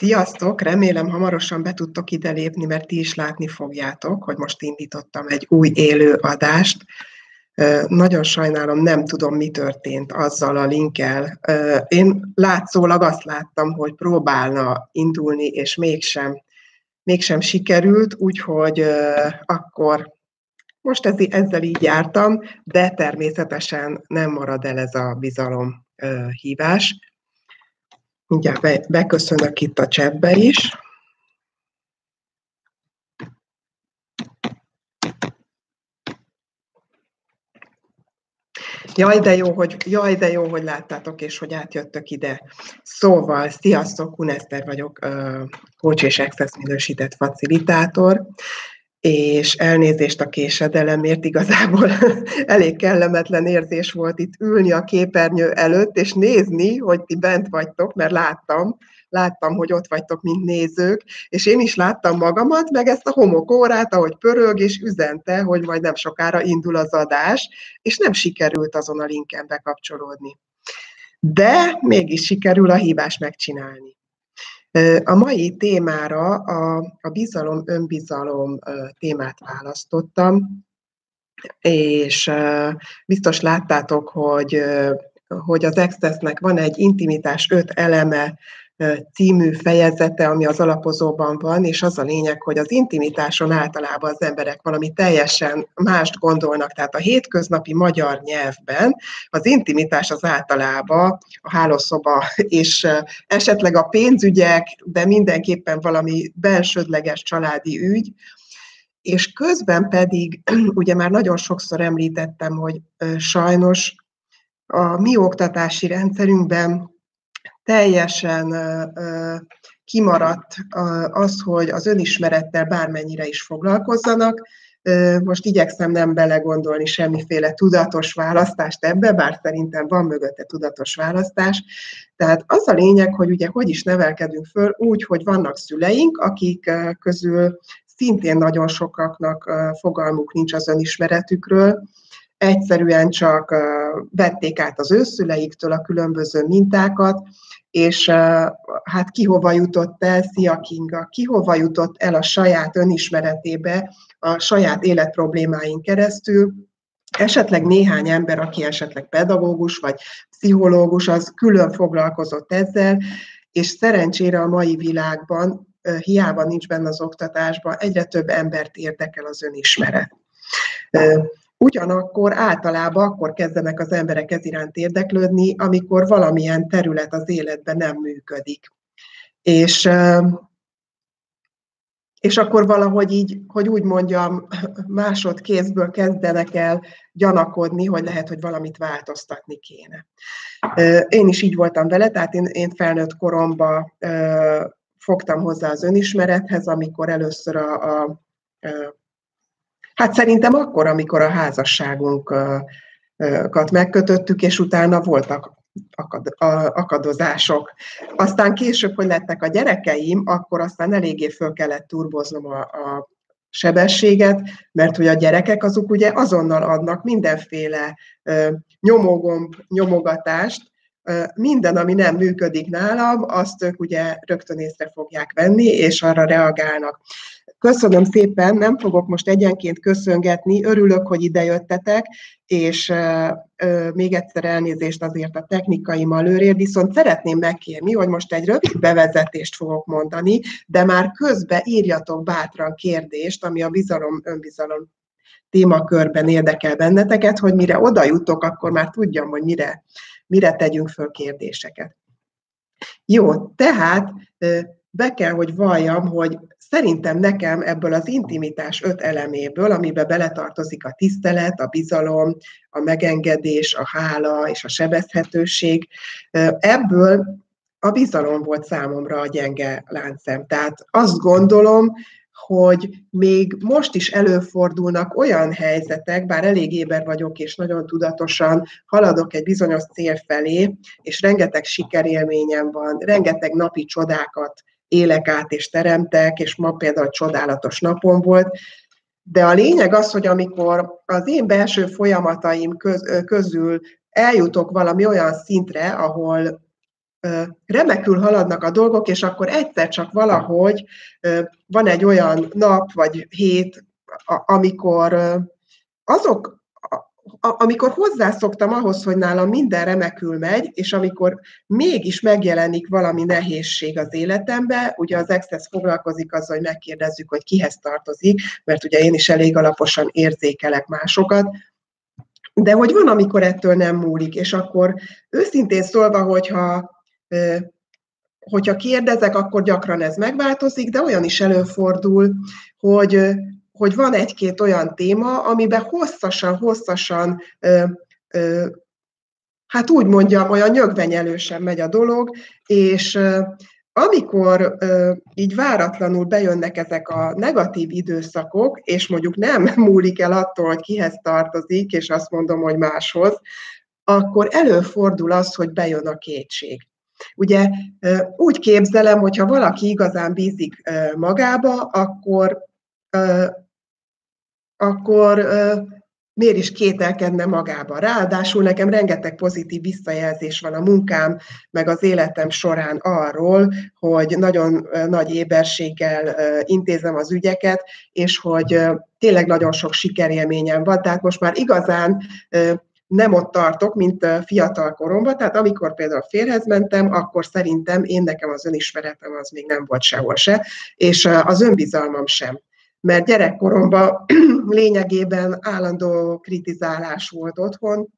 Sziasztok! Remélem hamarosan be tudtok ide lépni, mert ti is látni fogjátok, hogy most indítottam egy új élő adást. Nagyon sajnálom, nem tudom, mi történt azzal a linkkel. Én látszólag azt láttam, hogy próbálna indulni, és mégsem, mégsem sikerült, úgyhogy akkor most ezzel így jártam, de természetesen nem marad el ez a bizalom hívás. Mindjárt be, beköszönök itt a chatbe is. Jaj, de jó, hogy, jaj, de jó, hogy láttátok, és hogy átjöttök ide. Szóval, sziasztok, Uneszter vagyok, coach és access minősített facilitátor és elnézést a késedelemért, igazából elég kellemetlen érzés volt itt ülni a képernyő előtt, és nézni, hogy ti bent vagytok, mert láttam, láttam, hogy ott vagytok, mint nézők, és én is láttam magamat, meg ezt a homokórát, ahogy pörög, és üzente, hogy majd nem sokára indul az adás, és nem sikerült azon a linken bekapcsolódni. De mégis sikerül a hívást megcsinálni. A mai témára a, a bizalom, önbizalom témát választottam, és biztos láttátok, hogy, hogy az Accessnek van egy intimitás öt eleme című fejezete, ami az alapozóban van, és az a lényeg, hogy az intimitáson általában az emberek valami teljesen mást gondolnak. Tehát a hétköznapi magyar nyelvben az intimitás az általában a hálószoba, és esetleg a pénzügyek, de mindenképpen valami belsődleges családi ügy, és közben pedig, ugye már nagyon sokszor említettem, hogy sajnos a mi oktatási rendszerünkben teljesen kimaradt az, hogy az önismerettel bármennyire is foglalkozzanak. Most igyekszem nem belegondolni semmiféle tudatos választást ebbe, bár szerintem van mögötte tudatos választás. Tehát az a lényeg, hogy ugye hogy is nevelkedünk föl úgy, hogy vannak szüleink, akik közül szintén nagyon sokaknak fogalmuk nincs az önismeretükről, egyszerűen csak vették át az őszüleiktől a különböző mintákat, és hát ki hova jutott el Szia Kinga, ki hova jutott el a saját önismeretébe, a saját életproblémáin keresztül, esetleg néhány ember, aki esetleg pedagógus vagy pszichológus, az külön foglalkozott ezzel, és szerencsére a mai világban, hiába nincs benne az oktatásban, egyre több embert érdekel az önismeret. Ugyanakkor általában akkor kezdenek az emberek ez iránt érdeklődni, amikor valamilyen terület az életben nem működik. És, és akkor valahogy így, hogy úgy mondjam, másodkézből kezdenek el gyanakodni, hogy lehet, hogy valamit változtatni kéne. Én is így voltam vele, tehát én, én felnőtt koromban fogtam hozzá az önismerethez, amikor először a, a Hát szerintem akkor, amikor a házasságunkat megkötöttük, és utána voltak akadozások. Aztán később, hogy lettek a gyerekeim, akkor aztán eléggé föl kellett turboznom a, a sebességet, mert hogy a gyerekek azok ugye azonnal adnak mindenféle nyomogomb, nyomogatást, minden, ami nem működik nálam, azt ők ugye rögtön észre fogják venni, és arra reagálnak. Köszönöm szépen, nem fogok most egyenként köszöngetni, örülök, hogy idejöttetek, és még egyszer elnézést azért a technikai malőrért, viszont szeretném megkérni, hogy most egy rövid bevezetést fogok mondani, de már közbe írjatok bátran kérdést, ami a bizalom, önbizalom témakörben érdekel benneteket, hogy mire oda jutok, akkor már tudjam, hogy mire, mire tegyünk föl kérdéseket. Jó, tehát be kell, hogy valljam, hogy szerintem nekem ebből az intimitás öt eleméből, amiben beletartozik a tisztelet, a bizalom, a megengedés, a hála és a sebezhetőség, ebből a bizalom volt számomra a gyenge láncem. Tehát azt gondolom, hogy még most is előfordulnak olyan helyzetek, bár elég éber vagyok, és nagyon tudatosan haladok egy bizonyos cél felé, és rengeteg sikerélményem van, rengeteg napi csodákat élek át és teremtek, és ma például csodálatos napom volt, de a lényeg az, hogy amikor az én belső folyamataim köz, közül eljutok valami olyan szintre, ahol remekül haladnak a dolgok, és akkor egyszer csak valahogy van egy olyan nap vagy hét, amikor azok, amikor hozzászoktam ahhoz, hogy nálam minden remekül megy, és amikor mégis megjelenik valami nehézség az életembe, ugye az Access foglalkozik azzal, hogy megkérdezzük, hogy kihez tartozik, mert ugye én is elég alaposan érzékelek másokat, de hogy van, amikor ettől nem múlik, és akkor őszintén szólva, hogyha hogyha kérdezek, akkor gyakran ez megváltozik, de olyan is előfordul, hogy, hogy van egy-két olyan téma, amiben hosszasan-hosszasan, hát úgy mondjam, olyan nyögvenyelősen megy a dolog, és amikor így váratlanul bejönnek ezek a negatív időszakok, és mondjuk nem múlik el attól, hogy kihez tartozik, és azt mondom, hogy máshoz, akkor előfordul az, hogy bejön a kétség. Ugye úgy képzelem, hogy ha valaki igazán bízik magába, akkor, akkor miért is kételkedne magába. Ráadásul nekem rengeteg pozitív visszajelzés van a munkám, meg az életem során arról, hogy nagyon nagy éberséggel intézem az ügyeket, és hogy tényleg nagyon sok sikerélményem van, tehát most már igazán nem ott tartok, mint fiatal koromban, tehát amikor például férhez mentem, akkor szerintem én nekem az önismeretem az még nem volt sehol se, és az önbizalmam sem. Mert gyerekkoromban lényegében állandó kritizálás volt otthon,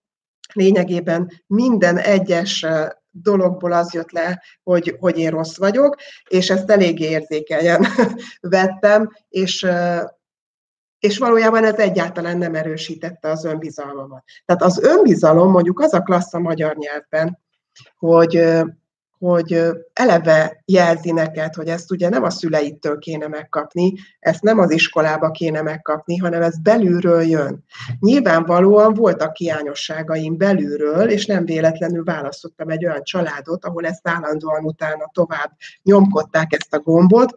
lényegében minden egyes dologból az jött le, hogy, hogy én rossz vagyok, és ezt eléggé érzékenyen vettem, és és valójában ez egyáltalán nem erősítette az önbizalmamat. Tehát az önbizalom mondjuk az a klassz a magyar nyelvben, hogy, hogy eleve jelzi neked, hogy ezt ugye nem a szüleitől kéne megkapni, ezt nem az iskolába kéne megkapni, hanem ez belülről jön. Nyilvánvalóan voltak hiányosságaim belülről, és nem véletlenül választottam egy olyan családot, ahol ezt állandóan utána tovább nyomkodták ezt a gombot,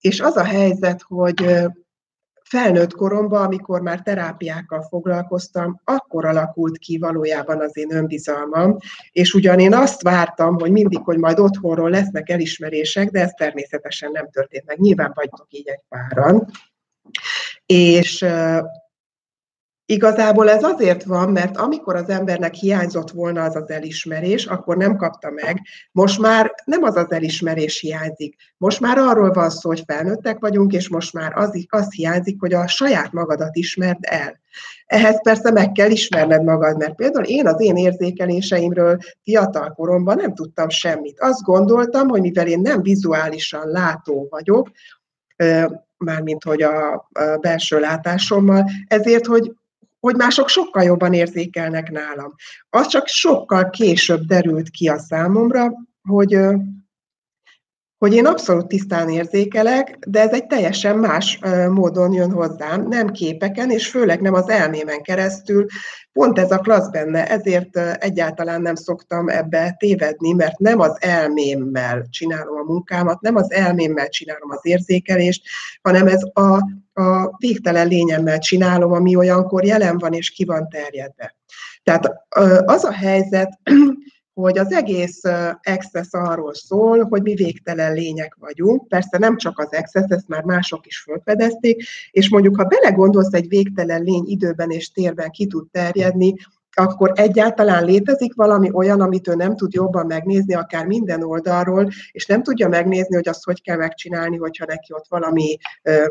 és az a helyzet, hogy felnőtt koromban, amikor már terápiákkal foglalkoztam, akkor alakult ki valójában az én önbizalmam, és ugyan én azt vártam, hogy mindig, hogy majd otthonról lesznek elismerések, de ez természetesen nem történt meg. Nyilván vagytok így egy páran. És Igazából ez azért van, mert amikor az embernek hiányzott volna az az elismerés, akkor nem kapta meg. Most már nem az az elismerés hiányzik. Most már arról van szó, hogy felnőttek vagyunk, és most már az, az hiányzik, hogy a saját magadat ismerd el. Ehhez persze meg kell ismerned magad, mert például én az én érzékeléseimről fiatal koromban nem tudtam semmit. Azt gondoltam, hogy mivel én nem vizuálisan látó vagyok, mármint hogy a belső látásommal, ezért, hogy hogy mások sokkal jobban érzékelnek nálam. Az csak sokkal később derült ki a számomra, hogy, hogy én abszolút tisztán érzékelek, de ez egy teljesen más módon jön hozzám, nem képeken, és főleg nem az elmémen keresztül. Pont ez a klassz benne, ezért egyáltalán nem szoktam ebbe tévedni, mert nem az elmémmel csinálom a munkámat, nem az elmémmel csinálom az érzékelést, hanem ez a, a végtelen lényemmel csinálom, ami olyankor jelen van és ki van terjedve. Tehát az a helyzet, hogy az egész Access arról szól, hogy mi végtelen lények vagyunk. Persze nem csak az Access, ezt már mások is felfedezték, és mondjuk, ha belegondolsz, egy végtelen lény időben és térben ki tud terjedni, akkor egyáltalán létezik valami olyan, amit ő nem tud jobban megnézni, akár minden oldalról, és nem tudja megnézni, hogy azt hogy kell megcsinálni, hogyha neki ott valami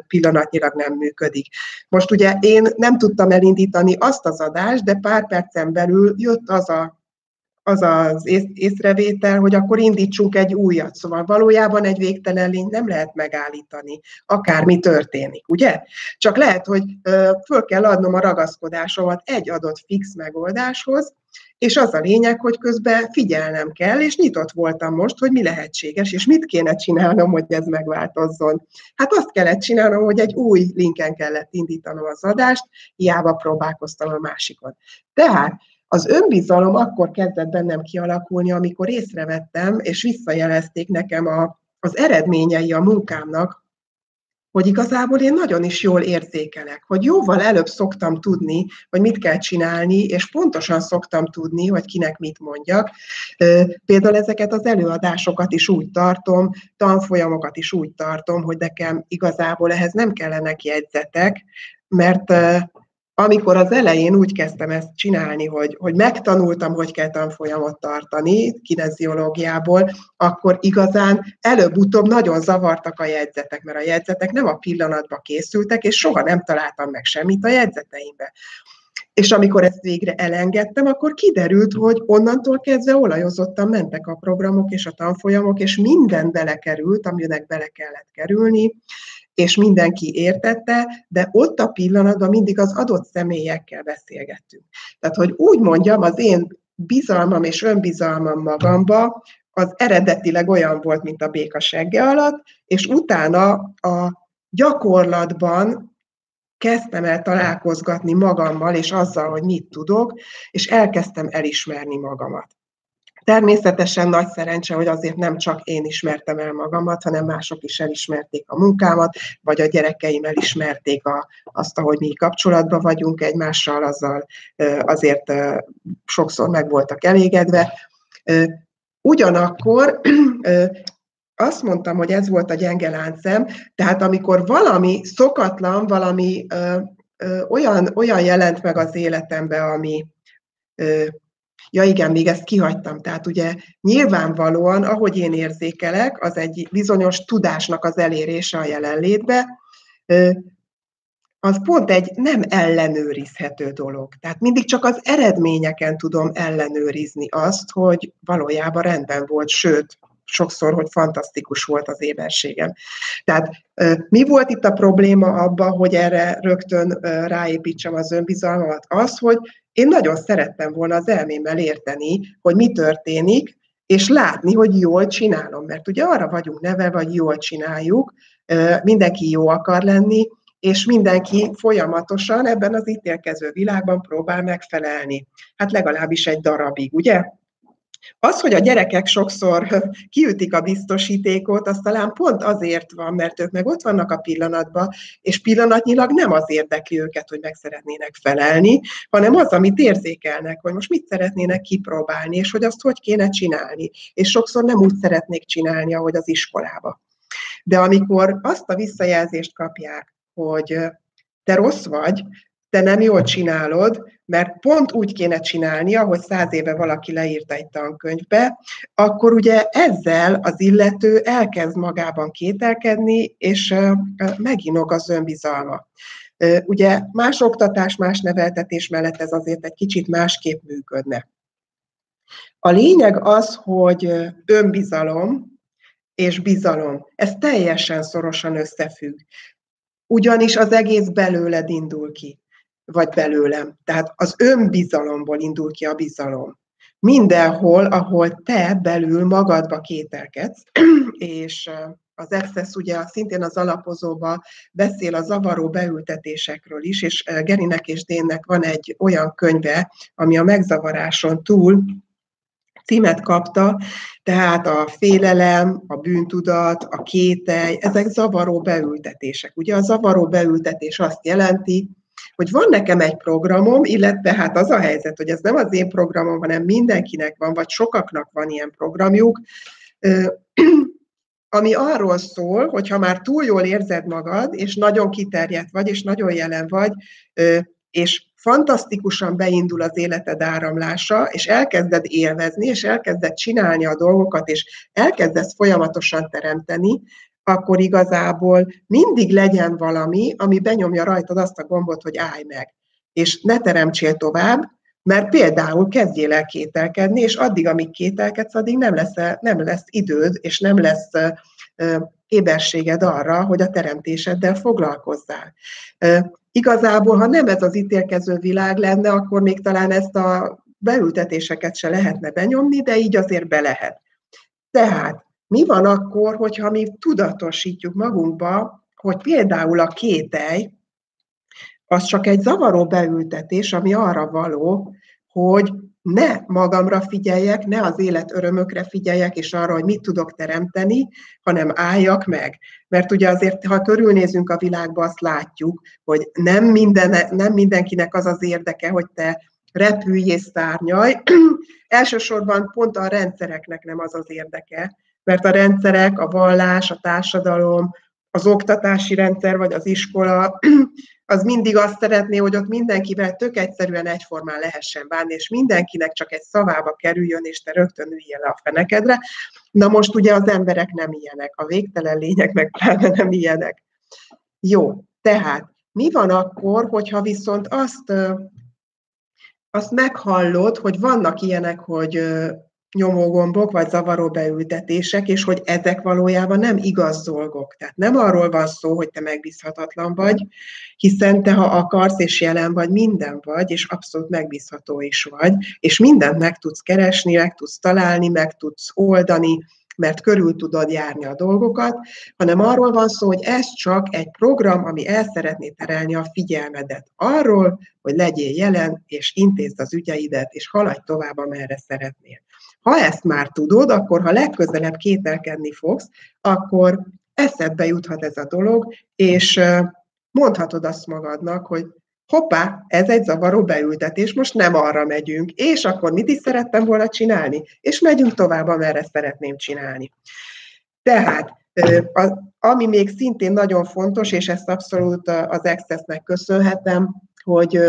pillanatnyilag nem működik. Most ugye én nem tudtam elindítani azt az adást, de pár percen belül jött az a az az észrevétel, hogy akkor indítsunk egy újat. Szóval valójában egy végtelen lény nem lehet megállítani, akármi történik, ugye? Csak lehet, hogy föl kell adnom a ragaszkodásomat egy adott fix megoldáshoz, és az a lényeg, hogy közben figyelnem kell, és nyitott voltam most, hogy mi lehetséges, és mit kéne csinálnom, hogy ez megváltozzon. Hát azt kellett csinálnom, hogy egy új linken kellett indítanom az adást, hiába próbálkoztam a másikon. Tehát az önbizalom akkor kezdett bennem kialakulni, amikor észrevettem, és visszajelezték nekem a, az eredményei a munkámnak, hogy igazából én nagyon is jól érzékelek, hogy jóval előbb szoktam tudni, hogy mit kell csinálni, és pontosan szoktam tudni, hogy kinek mit mondjak. Például ezeket az előadásokat is úgy tartom, tanfolyamokat is úgy tartom, hogy nekem igazából ehhez nem kellenek jegyzetek, mert amikor az elején úgy kezdtem ezt csinálni, hogy, hogy megtanultam, hogy kell tanfolyamot tartani kineziológiából, akkor igazán előbb-utóbb nagyon zavartak a jegyzetek, mert a jegyzetek nem a pillanatban készültek, és soha nem találtam meg semmit a jegyzeteimbe. És amikor ezt végre elengedtem, akkor kiderült, hogy onnantól kezdve olajozottan mentek a programok és a tanfolyamok, és minden belekerült, aminek bele kellett kerülni, és mindenki értette, de ott a pillanatban mindig az adott személyekkel beszélgettünk. Tehát, hogy úgy mondjam, az én bizalmam és önbizalmam magamba az eredetileg olyan volt, mint a béka segge alatt, és utána a gyakorlatban kezdtem el találkozgatni magammal, és azzal, hogy mit tudok, és elkezdtem elismerni magamat. Természetesen nagy szerencse, hogy azért nem csak én ismertem el magamat, hanem mások is elismerték a munkámat, vagy a gyerekeim elismerték a, azt, ahogy mi kapcsolatban vagyunk egymással, azzal azért sokszor meg voltak elégedve. Ugyanakkor azt mondtam, hogy ez volt a gyenge láncem, tehát amikor valami szokatlan, valami olyan, olyan jelent meg az életembe, ami Ja igen, még ezt kihagytam. Tehát ugye nyilvánvalóan, ahogy én érzékelek, az egy bizonyos tudásnak az elérése a jelenlétbe, az pont egy nem ellenőrizhető dolog. Tehát mindig csak az eredményeken tudom ellenőrizni azt, hogy valójában rendben volt, sőt, sokszor, hogy fantasztikus volt az éberségem. Tehát mi volt itt a probléma abban, hogy erre rögtön ráépítsem az önbizalmamat? Az, hogy én nagyon szerettem volna az elmémmel érteni, hogy mi történik, és látni, hogy jól csinálom. Mert ugye arra vagyunk neve, vagy jól csináljuk, mindenki jó akar lenni, és mindenki folyamatosan ebben az ítélkező világban próbál megfelelni. Hát legalábbis egy darabig, ugye? Az, hogy a gyerekek sokszor kiütik a biztosítékot, az talán pont azért van, mert ők meg ott vannak a pillanatban, és pillanatnyilag nem az érdekli őket, hogy meg szeretnének felelni, hanem az, amit érzékelnek, hogy most mit szeretnének kipróbálni, és hogy azt hogy kéne csinálni. És sokszor nem úgy szeretnék csinálni, ahogy az iskolába. De amikor azt a visszajelzést kapják, hogy te rossz vagy, te nem jól csinálod, mert pont úgy kéne csinálni, ahogy száz éve valaki leírta egy tankönyvbe, akkor ugye ezzel az illető elkezd magában kételkedni, és meginog az önbizalma. Ugye más oktatás, más neveltetés mellett ez azért egy kicsit másképp működne. A lényeg az, hogy önbizalom és bizalom, ez teljesen szorosan összefügg. Ugyanis az egész belőled indul ki vagy belőlem. Tehát az önbizalomból indul ki a bizalom. Mindenhol, ahol te belül magadba kételkedsz, és az Access ugye szintén az alapozóba beszél a zavaró beültetésekről is, és Gerinek és Dénnek van egy olyan könyve, ami a megzavaráson túl címet kapta, tehát a félelem, a bűntudat, a kételj, ezek zavaró beültetések. Ugye a zavaró beültetés azt jelenti, hogy van nekem egy programom, illetve hát az a helyzet, hogy ez nem az én programom, hanem mindenkinek van, vagy sokaknak van ilyen programjuk, ami arról szól, hogy ha már túl jól érzed magad, és nagyon kiterjedt vagy, és nagyon jelen vagy, és fantasztikusan beindul az életed áramlása, és elkezded élvezni, és elkezded csinálni a dolgokat, és elkezdesz folyamatosan teremteni, akkor igazából mindig legyen valami, ami benyomja rajtad azt a gombot, hogy állj meg. És ne teremtsél tovább, mert például kezdjél el kételkedni, és addig, amíg kételkedsz, addig nem lesz, nem lesz időd, és nem lesz éberséged arra, hogy a teremtéseddel foglalkozzál. Igazából, ha nem ez az ítélkező világ lenne, akkor még talán ezt a beültetéseket se lehetne benyomni, de így azért be lehet. Tehát mi van akkor, hogyha mi tudatosítjuk magunkba, hogy például a kételj, az csak egy zavaró beültetés, ami arra való, hogy ne magamra figyeljek, ne az élet örömökre figyeljek, és arra, hogy mit tudok teremteni, hanem álljak meg. Mert ugye azért, ha körülnézünk a világba, azt látjuk, hogy nem, minden, nem mindenkinek az az érdeke, hogy te repülj és szárnyalj. Elsősorban pont a rendszereknek nem az az érdeke, mert a rendszerek, a vallás, a társadalom, az oktatási rendszer vagy az iskola, az mindig azt szeretné, hogy ott mindenkivel tök egyszerűen egyformán lehessen bánni, és mindenkinek csak egy szavába kerüljön, és te rögtön üljél le a fenekedre. Na most ugye az emberek nem ilyenek, a végtelen lények meg pláne nem ilyenek. Jó, tehát mi van akkor, hogyha viszont azt, azt meghallod, hogy vannak ilyenek, hogy nyomógombok vagy zavaró beültetések, és hogy ezek valójában nem igaz dolgok. Tehát nem arról van szó, hogy te megbízhatatlan vagy, hiszen te, ha akarsz és jelen vagy, minden vagy, és abszolút megbízható is vagy, és mindent meg tudsz keresni, meg tudsz találni, meg tudsz oldani, mert körül tudod járni a dolgokat, hanem arról van szó, hogy ez csak egy program, ami el szeretné terelni a figyelmedet arról, hogy legyél jelen, és intézd az ügyeidet, és haladj tovább, amerre szeretnél. Ha ezt már tudod, akkor ha legközelebb kételkedni fogsz, akkor eszedbe juthat ez a dolog, és mondhatod azt magadnak, hogy hoppá, ez egy zavaró beültetés, most nem arra megyünk, és akkor mit is szerettem volna csinálni, és megyünk tovább, amerre szeretném csinálni. Tehát, ami még szintén nagyon fontos, és ezt abszolút az Accessnek köszönhetem, hogy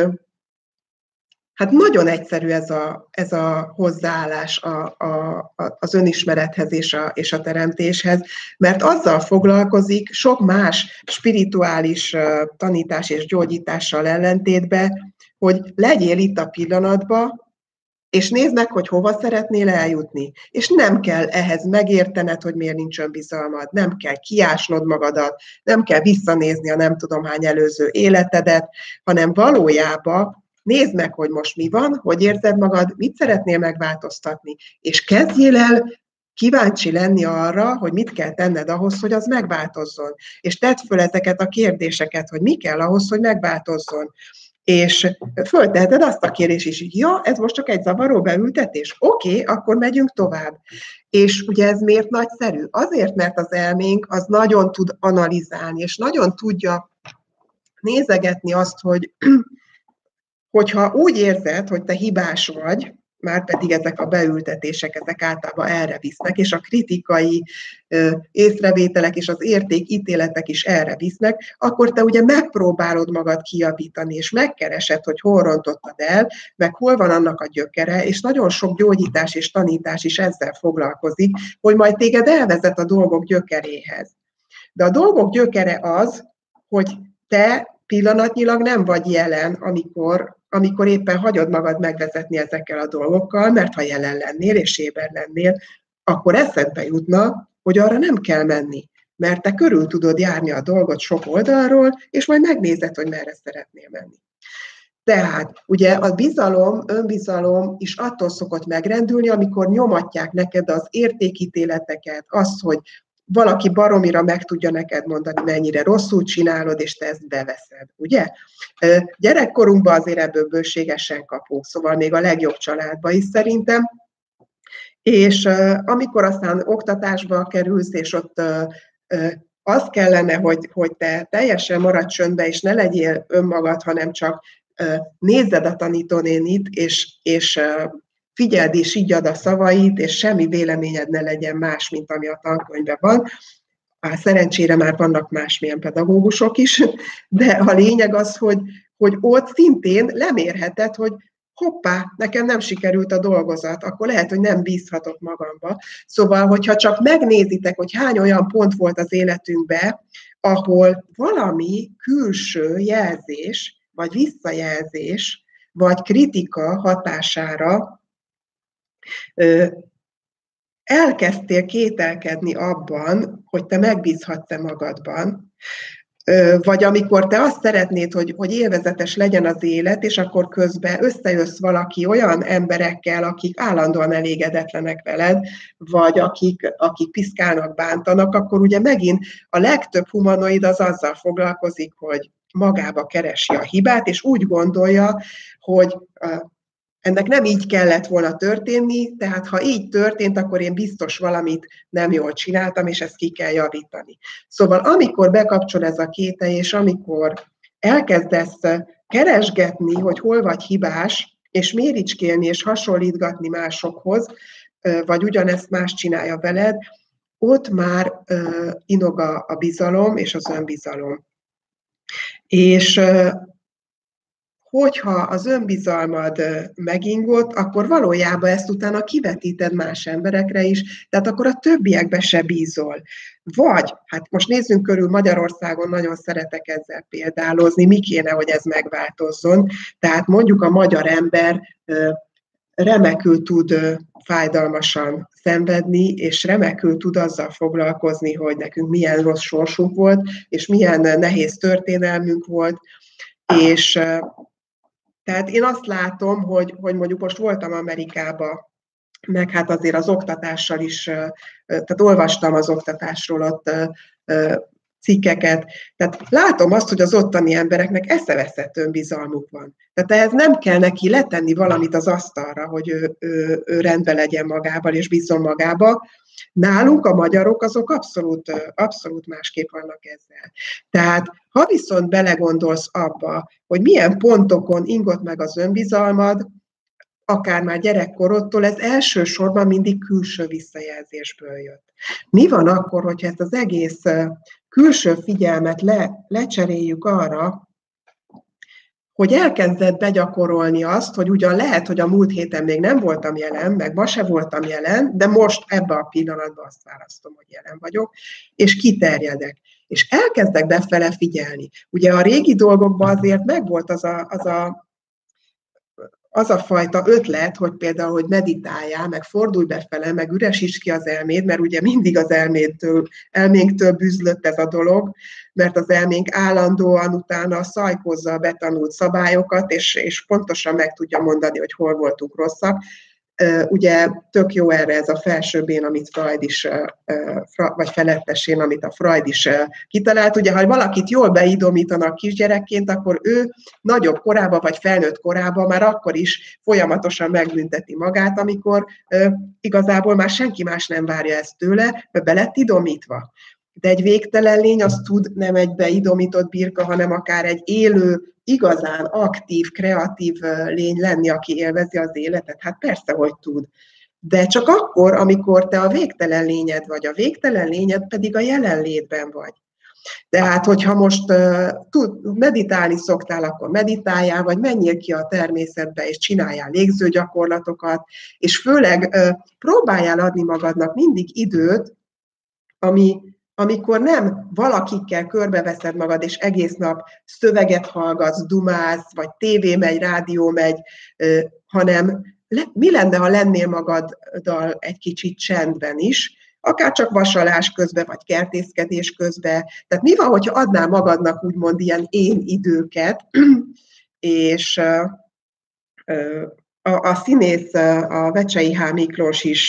Hát nagyon egyszerű ez a, ez a hozzáállás a, a, az önismerethez és a, és a teremtéshez, mert azzal foglalkozik sok más spirituális tanítás és gyógyítással ellentétbe, hogy legyél itt a pillanatban, és nézd meg, hogy hova szeretnél eljutni. És nem kell ehhez megértened, hogy miért nincs önbizalmad, nem kell kiásnod magadat, nem kell visszanézni a nem tudom hány előző életedet, hanem valójában Nézd meg, hogy most mi van, hogy érzed magad, mit szeretnél megváltoztatni, és kezdjél el kíváncsi lenni arra, hogy mit kell tenned ahhoz, hogy az megváltozzon. És tedd föl ezeket a kérdéseket, hogy mi kell ahhoz, hogy megváltozzon. És fölteheted azt a kérdést is, hogy ja, ez most csak egy zavaró beültetés. Oké, okay, akkor megyünk tovább. És ugye ez miért nagyszerű? Azért, mert az elménk az nagyon tud analizálni, és nagyon tudja nézegetni azt, hogy hogyha úgy érzed, hogy te hibás vagy, már pedig ezek a beültetések, ezek általában erre visznek, és a kritikai észrevételek és az értékítéletek is erre visznek, akkor te ugye megpróbálod magad kiabítani, és megkeresed, hogy hol rontottad el, meg hol van annak a gyökere, és nagyon sok gyógyítás és tanítás is ezzel foglalkozik, hogy majd téged elvezet a dolgok gyökeréhez. De a dolgok gyökere az, hogy te pillanatnyilag nem vagy jelen, amikor amikor éppen hagyod magad megvezetni ezekkel a dolgokkal, mert ha jelen lennél és éber lennél, akkor eszedbe jutna, hogy arra nem kell menni, mert te körül tudod járni a dolgot sok oldalról, és majd megnézed, hogy merre szeretnél menni. Tehát ugye a bizalom, önbizalom is attól szokott megrendülni, amikor nyomatják neked az értékítéleteket, azt, hogy valaki baromira meg tudja neked mondani, mennyire rosszul csinálod, és te ezt beveszed, ugye? Gyerekkorunkban azért ebből bőségesen kapunk, szóval még a legjobb családban is szerintem, és amikor aztán oktatásba kerülsz, és ott az kellene, hogy, hogy te teljesen maradj csöndbe, és ne legyél önmagad, hanem csak nézzed a tanítónénit, és, és figyeld és ad a szavait, és semmi véleményed ne legyen más, mint ami a tankönyvben van. Á, szerencsére már vannak másmilyen pedagógusok is, de a lényeg az, hogy, hogy ott szintén lemérheted, hogy hoppá, nekem nem sikerült a dolgozat, akkor lehet, hogy nem bízhatok magamba. Szóval, hogyha csak megnézitek, hogy hány olyan pont volt az életünkben, ahol valami külső jelzés, vagy visszajelzés, vagy kritika hatására elkezdtél kételkedni abban, hogy te megbízhatsz-e magadban, vagy amikor te azt szeretnéd, hogy, hogy élvezetes legyen az élet, és akkor közben összejössz valaki olyan emberekkel, akik állandóan elégedetlenek veled, vagy akik, akik piszkálnak, bántanak, akkor ugye megint a legtöbb humanoid az azzal foglalkozik, hogy magába keresi a hibát, és úgy gondolja, hogy ennek nem így kellett volna történni, tehát ha így történt, akkor én biztos valamit nem jól csináltam, és ezt ki kell javítani. Szóval amikor bekapcsol ez a kételj, és amikor elkezdesz keresgetni, hogy hol vagy hibás, és méricskélni, és hasonlítgatni másokhoz, vagy ugyanezt más csinálja veled, ott már inog a bizalom és az önbizalom. És hogyha az önbizalmad megingott, akkor valójában ezt utána kivetíted más emberekre is, tehát akkor a többiekbe se bízol. Vagy, hát most nézzünk körül Magyarországon, nagyon szeretek ezzel példálozni, mi kéne, hogy ez megváltozzon. Tehát mondjuk a magyar ember remekül tud fájdalmasan szenvedni, és remekül tud azzal foglalkozni, hogy nekünk milyen rossz sorsunk volt, és milyen nehéz történelmünk volt, és tehát én azt látom, hogy, hogy mondjuk most voltam Amerikába, meg hát azért az oktatással is, tehát olvastam az oktatásról ott cikkeket. Tehát látom azt, hogy az ottani embereknek eszeveszett önbizalmuk van. Tehát ehhez nem kell neki letenni valamit az asztalra, hogy ő, ő, ő rendben legyen magával és bízzon magába. Nálunk a magyarok azok abszolút, abszolút másképp vannak ezzel. Tehát ha viszont belegondolsz abba, hogy milyen pontokon ingott meg az önbizalmad, akár már gyerekkorodtól, ez elsősorban mindig külső visszajelzésből jött. Mi van akkor, hogyha ezt az egész külső figyelmet le, lecseréljük arra, hogy elkezdett begyakorolni azt, hogy ugyan lehet, hogy a múlt héten még nem voltam jelen, meg ma se voltam jelen, de most ebbe a pillanatban azt választom, hogy jelen vagyok, és kiterjedek. És elkezdek befele figyelni. Ugye a régi dolgokban azért megvolt az a, az a az a fajta ötlet, hogy például, hogy meditáljál, meg fordulj befele, meg üresíts ki az elméd, mert ugye mindig az elmétől, elménktől bűzlött ez a dolog, mert az elménk állandóan utána szajkozza a betanult szabályokat, és, és pontosan meg tudja mondani, hogy hol voltunk rosszak. Ugye tök jó erre ez a felsőbén, amit Freud is, vagy felettesén, amit a Freud is kitalált. Ugye, ha valakit jól beidomítanak kisgyerekként, akkor ő nagyobb korában, vagy felnőtt korában már akkor is folyamatosan megbünteti magát, amikor igazából már senki más nem várja ezt tőle, mert be lett idomítva. De egy végtelen lény az tud nem egy beidomított birka, hanem akár egy élő, igazán aktív, kreatív lény lenni, aki élvezi az életet? Hát persze, hogy tud. De csak akkor, amikor te a végtelen lényed vagy, a végtelen lényed pedig a jelenlétben vagy. Tehát, hogyha most tud, meditálni szoktál, akkor meditáljál, vagy menjél ki a természetbe, és csináljál légzőgyakorlatokat, és főleg uh, próbáljál adni magadnak mindig időt, ami amikor nem valakikkel körbeveszed magad, és egész nap szöveget hallgatsz, dumálsz, vagy tévé megy, rádió megy, hanem mi lenne, ha lennél magaddal egy kicsit csendben is, akár csak vasalás közben, vagy kertészkedés közben. Tehát mi van, hogyha adnál magadnak úgymond ilyen én időket, és a, a színész, a Vecsei H. Miklós is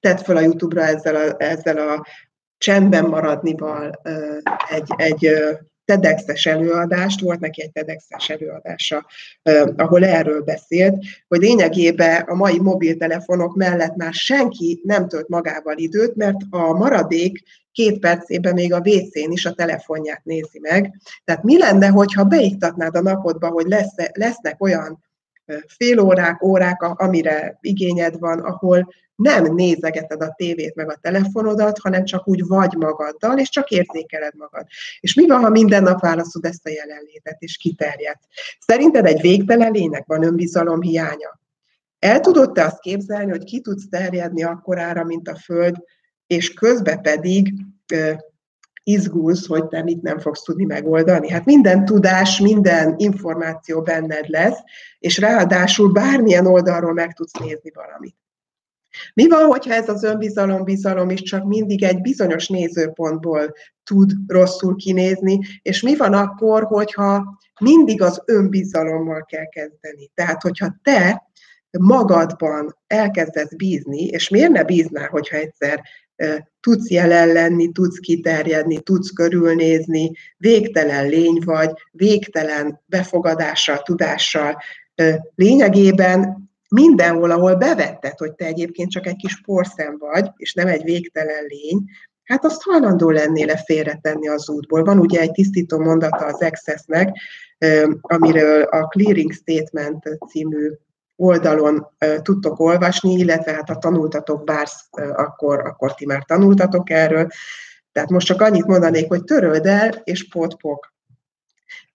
tett fel a YouTube-ra ezzel a, ezzel a csendben maradnival egy, egy TEDx-es előadást, volt neki egy TEDx-es előadása, ahol erről beszélt, hogy lényegében a mai mobiltelefonok mellett már senki nem tölt magával időt, mert a maradék két percében még a WC-n is a telefonját nézi meg. Tehát mi lenne, hogyha beiktatnád a napodba, hogy lesz, lesznek olyan fél órák, órák, amire igényed van, ahol nem nézegeted a tévét meg a telefonodat, hanem csak úgy vagy magaddal, és csak érzékeled magad. És mi van, ha minden nap válaszod ezt a jelenlétet, és kiterjed? Szerinted egy végtelen lénynek van önbizalom hiánya? El tudod te azt képzelni, hogy ki tudsz terjedni akkorára, mint a Föld, és közben pedig izgulsz, hogy te mit nem fogsz tudni megoldani. Hát minden tudás, minden információ benned lesz, és ráadásul bármilyen oldalról meg tudsz nézni valamit. Mi van, hogyha ez az önbizalom, bizalom is csak mindig egy bizonyos nézőpontból tud rosszul kinézni, és mi van akkor, hogyha mindig az önbizalommal kell kezdeni? Tehát, hogyha te magadban elkezdesz bízni, és miért ne bíznál, hogyha egyszer tudsz jelen lenni, tudsz kiterjedni, tudsz körülnézni, végtelen lény vagy, végtelen befogadással, tudással, Lényegében mindenhol, ahol bevetted, hogy te egyébként csak egy kis porszem vagy, és nem egy végtelen lény, hát azt hajlandó lennél félretenni az útból. Van ugye egy tisztító mondata az Accessnek, amiről a Clearing Statement című oldalon tudtok olvasni, illetve hát ha tanultatok bár, akkor, akkor ti már tanultatok erről. Tehát most csak annyit mondanék, hogy töröld el, és potpok.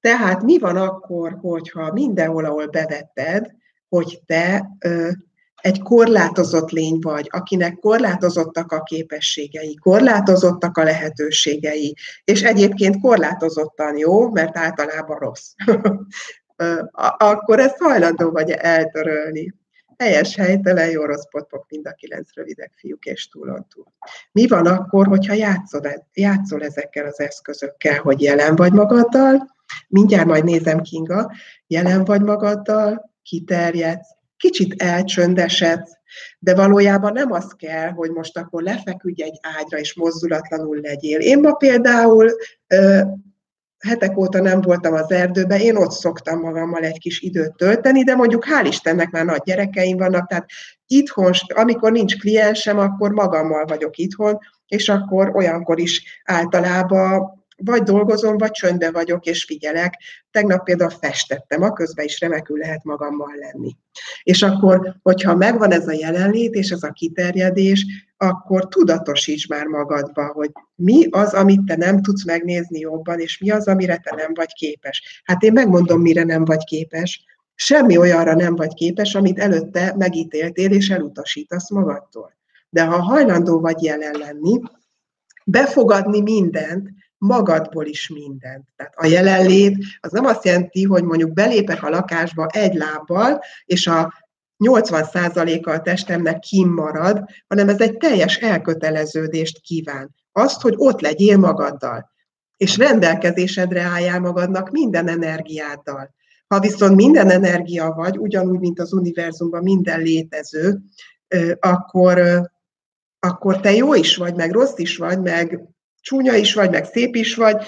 Tehát mi van akkor, hogyha mindenhol, ahol bevetted, hogy te ö, egy korlátozott lény vagy, akinek korlátozottak a képességei, korlátozottak a lehetőségei, és egyébként korlátozottan jó, mert általában rossz. akkor ezt hajlandó vagy eltörölni. Helyes, helytelen, jó, rossz potpok, mind a kilenc rövidek fiúk és túlon túl. Mi van akkor, hogyha játszol, e- játszol ezekkel az eszközökkel, hogy jelen vagy magaddal, mindjárt majd nézem Kinga, jelen vagy magaddal, kiterjedsz, kicsit elcsöndesedsz, de valójában nem az kell, hogy most akkor lefeküdj egy ágyra és mozdulatlanul legyél. Én ma például hetek óta nem voltam az erdőben, én ott szoktam magammal egy kis időt tölteni, de mondjuk hál' Istennek már nagy gyerekeim vannak, tehát itthon, amikor nincs kliensem, akkor magammal vagyok itthon, és akkor olyankor is általában vagy dolgozom, vagy csöndbe vagyok, és figyelek. Tegnap például festettem, a közben is remekül lehet magammal lenni. És akkor, hogyha megvan ez a jelenlét, és ez a kiterjedés, akkor tudatosíts már magadba, hogy mi az, amit te nem tudsz megnézni jobban, és mi az, amire te nem vagy képes. Hát én megmondom, mire nem vagy képes. Semmi olyanra nem vagy képes, amit előtte megítéltél, és elutasítasz magadtól. De ha hajlandó vagy jelen lenni, befogadni mindent, magadból is mindent. Tehát a jelenlét az nem azt jelenti, hogy mondjuk belépek a lakásba egy lábbal, és a 80%-a a testemnek marad, hanem ez egy teljes elköteleződést kíván. Azt, hogy ott legyél magaddal, és rendelkezésedre álljál magadnak minden energiáddal. Ha viszont minden energia vagy, ugyanúgy, mint az univerzumban minden létező, akkor, akkor te jó is vagy, meg rossz is vagy, meg csúnya is vagy, meg szép is vagy,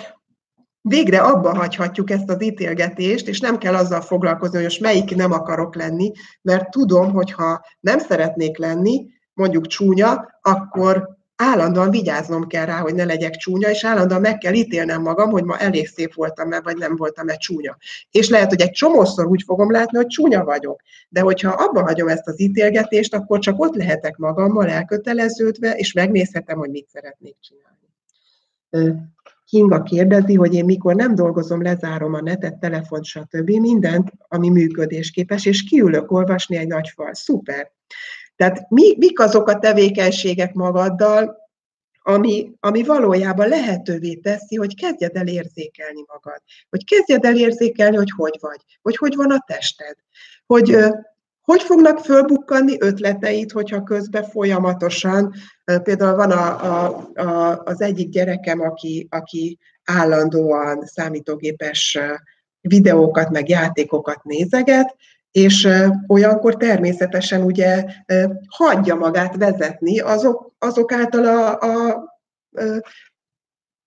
végre abba hagyhatjuk ezt az ítélgetést, és nem kell azzal foglalkozni, hogy most melyik nem akarok lenni, mert tudom, hogy ha nem szeretnék lenni, mondjuk csúnya, akkor állandóan vigyáznom kell rá, hogy ne legyek csúnya, és állandóan meg kell ítélnem magam, hogy ma elég szép voltam-e, vagy nem voltam-e csúnya. És lehet, hogy egy csomószor úgy fogom látni, hogy csúnya vagyok. De hogyha abba hagyom ezt az ítélgetést, akkor csak ott lehetek magammal elköteleződve, és megnézhetem, hogy mit szeretnék csinálni. Kinga kérdezi, hogy én mikor nem dolgozom, lezárom a netet, telefont, stb. Mindent, ami működésképes, és kiülök olvasni egy nagy fal. Szuper! Tehát mi, mik azok a tevékenységek magaddal, ami, ami valójában lehetővé teszi, hogy kezdjed el érzékelni magad, hogy kezdjed el érzékelni, hogy hogy vagy, hogy hogy van a tested, hogy hogy fognak fölbukkanni ötleteid, hogyha közben folyamatosan, például van a, a, a, az egyik gyerekem, aki, aki állandóan számítógépes videókat, meg játékokat nézeget, és olyankor természetesen ugye hagyja magát vezetni azok, azok által a, a,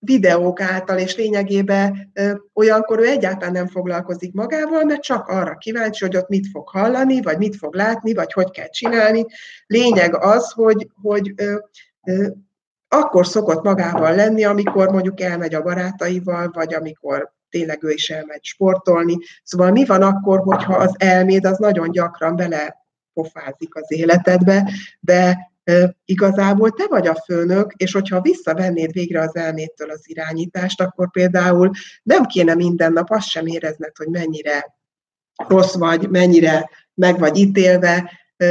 videók által, és lényegében olyankor ő egyáltalán nem foglalkozik magával, mert csak arra kíváncsi, hogy ott mit fog hallani, vagy mit fog látni, vagy hogy kell csinálni. Lényeg az, hogy, hogy ö, ö, akkor szokott magával lenni, amikor mondjuk elmegy a barátaival, vagy amikor tényleg ő is elmegy sportolni. Szóval mi van akkor, hogyha az elméd az nagyon gyakran bele pofázik az életedbe, de igazából te vagy a főnök, és hogyha visszavennéd végre az elmétől az irányítást, akkor például nem kéne minden nap azt sem érezned, hogy mennyire rossz vagy, mennyire meg vagy ítélve,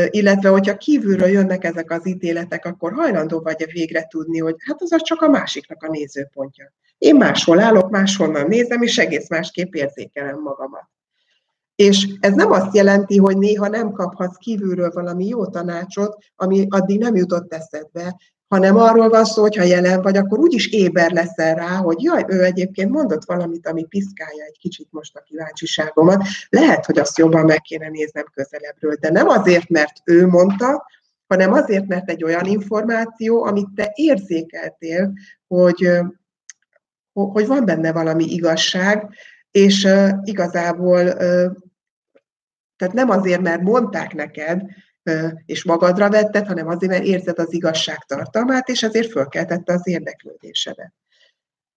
illetve hogyha kívülről jönnek ezek az ítéletek, akkor hajlandó vagy végre tudni, hogy hát az csak a másiknak a nézőpontja. Én máshol állok, máshonnan nézem, és egész másképp érzékelem magamat. És ez nem azt jelenti, hogy néha nem kaphatsz kívülről valami jó tanácsot, ami addig nem jutott eszedbe, hanem arról van szó, hogy ha jelen vagy, akkor úgyis éber leszel rá, hogy jaj, ő egyébként mondott valamit, ami piszkálja egy kicsit most a kíváncsiságomat. Lehet, hogy azt jobban meg kéne néznem közelebbről, de nem azért, mert ő mondta, hanem azért, mert egy olyan információ, amit te érzékeltél, hogy, hogy van benne valami igazság, és igazából Tehát nem azért, mert mondták neked, és magadra vetted, hanem azért, mert érzed az igazság tartalmát, és ezért fölkeltette az érdeklődésedet.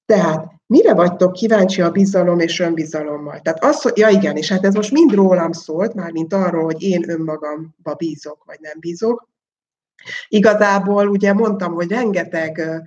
Tehát mire vagytok kíváncsi a bizalom és önbizalommal? Tehát az, hogy, ja igen, és hát ez most mind rólam szólt, már mint arról, hogy én önmagamba bízok, vagy nem bízok. Igazából ugye mondtam, hogy rengeteg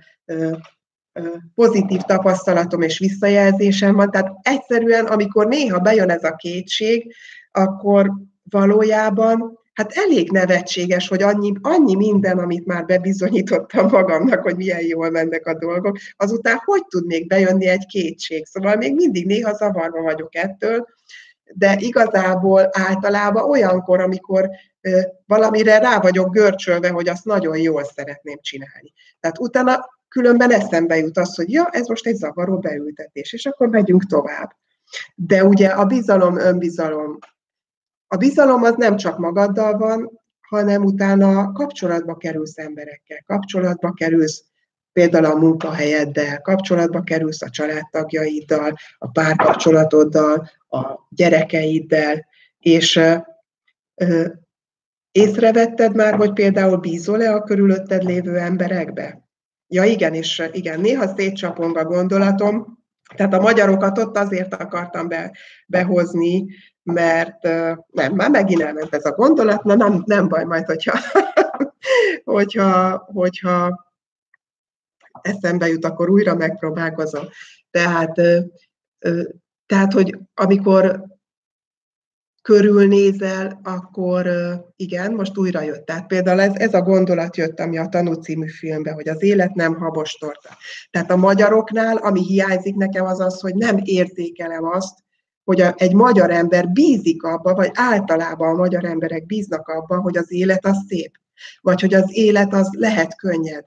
pozitív tapasztalatom és visszajelzésem van, tehát egyszerűen, amikor néha bejön ez a kétség, akkor valójában hát elég nevetséges, hogy annyi, annyi minden, amit már bebizonyítottam magamnak, hogy milyen jól mennek a dolgok, azután hogy tud még bejönni egy kétség? Szóval még mindig néha zavarba vagyok ettől, de igazából általában olyankor, amikor valamire rá vagyok görcsölve, hogy azt nagyon jól szeretném csinálni. Tehát utána különben eszembe jut az, hogy ja, ez most egy zavaró beültetés, és akkor megyünk tovább. De ugye a bizalom, önbizalom a bizalom az nem csak magaddal van, hanem utána kapcsolatba kerülsz emberekkel, kapcsolatba kerülsz például a munkahelyeddel, kapcsolatba kerülsz a családtagjaiddal, a párkapcsolatoddal, a gyerekeiddel, és ö, ö, észrevetted már, hogy például bízol-e a körülötted lévő emberekbe? Ja igen, és igen, néha szétcsapong a gondolatom, tehát a magyarokat ott azért akartam be, behozni, mert nem, már megint elment ez a gondolat, na nem, nem baj majd, hogyha, hogyha, hogyha eszembe jut, akkor újra megpróbálkozom. Tehát, tehát, hogy amikor körülnézel, akkor igen, most újra jött. Tehát például ez, ez a gondolat jött, ami a Tanú című filmben, hogy az élet nem habostorta. Tehát a magyaroknál, ami hiányzik nekem, az az, hogy nem érzékelem azt, hogy a, egy magyar ember bízik abba, vagy általában a magyar emberek bíznak abba, hogy az élet az szép, vagy hogy az élet az lehet könnyed.